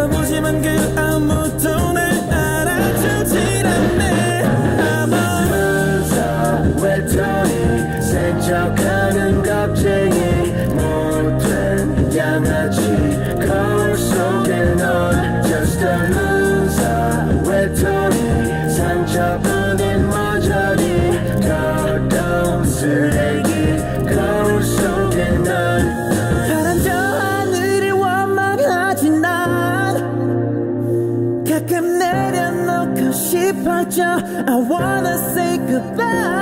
웃어보지만 그 아무도 날 알아주질 않네. I'm a 외톨이 생척하는 겁쟁이 못된 양아치 거울 속에 넌 just a loser. 외톨이 상처뿐인 머저리 거동 쓰레기 ship. I wanna say goodbye.